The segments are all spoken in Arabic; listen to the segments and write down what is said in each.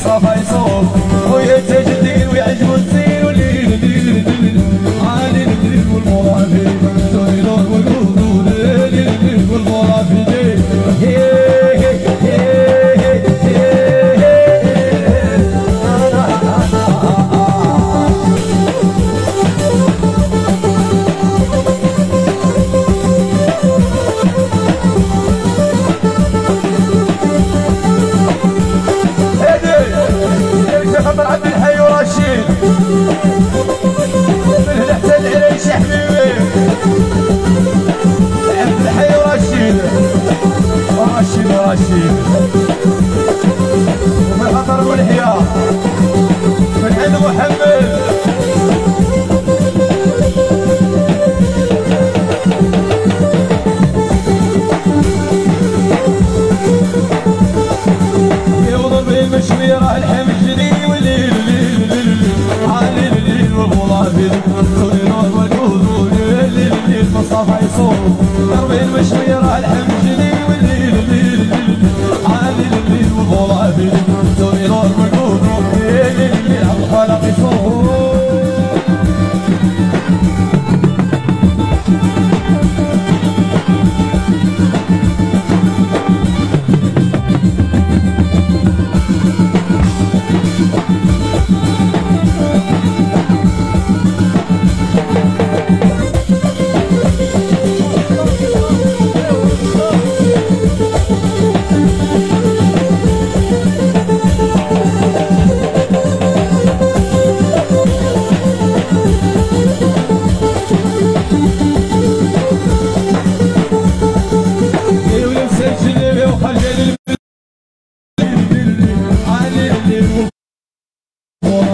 só vai sofrer. قمر عبد الحي ورشيد. من هنا حتى العريش حبيبي عبد الحي ورشيد. رشيد رشيد Geneve,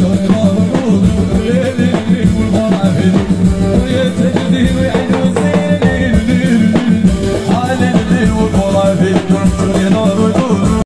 Yo